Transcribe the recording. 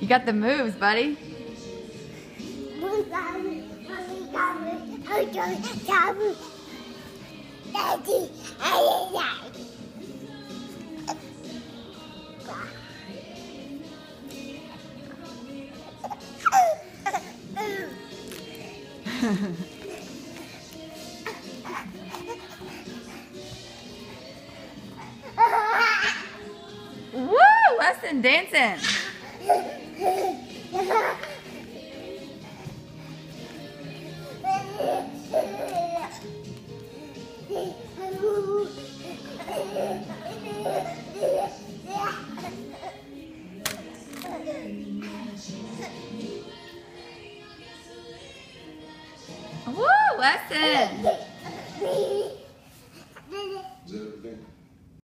You got the moves, buddy. Woo! Weston dancing. Woo! Weston.